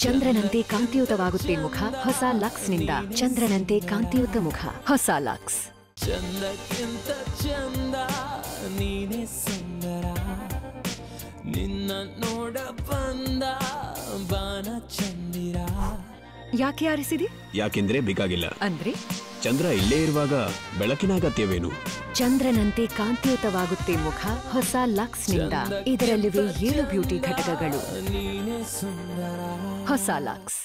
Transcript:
ಚಂದ್ರನಂತೆ ಕಾಂತಿಯುತವಾಗುತ್ತೆ ಮುಖ. ಹೊಸ ಲಕ್ಸ್ನಿಂದ ಚಂದ್ರನಂತೆ ಕಾಂತಿಯುತ ಮುಖ. ಹೊಸ ಲಕ್ಸ್. ಚಂದಕ್ಕಿಂತ ಚಂದ ನೀನೆ ಸುಂದರ. ನಿನ್ನ ನೋಡ ಬಂದ ಬಾನ ಚಂದಿರ. ಯಾಕೆ ಆರಿಸಿದಿ? ಯಾಕೆಂದ್ರೆ ಬೇಕಾಗಿಲ್ಲ. ಅಂದ್ರೆ? ಚಂದ್ರ ಇಲ್ಲೇ ಇರುವಾಗ ಬೆಳಕಿನ ಅಗತ್ಯವೇನು? ಚಂದ್ರನಂತೆ ಕಾಂತಿಯುತವಾಗುತ್ತೆ ಮುಖ. ಹೊಸ ಲಕ್ಸ್ನಿಂದ ಇದರಲ್ಲಿವೆ ಏಳು ಬ್ಯೂಟಿ ಘಟಕಗಳು. ನೀನೆ ಸುಂದರ. ಹೊಸ ಲಕ್ಸ್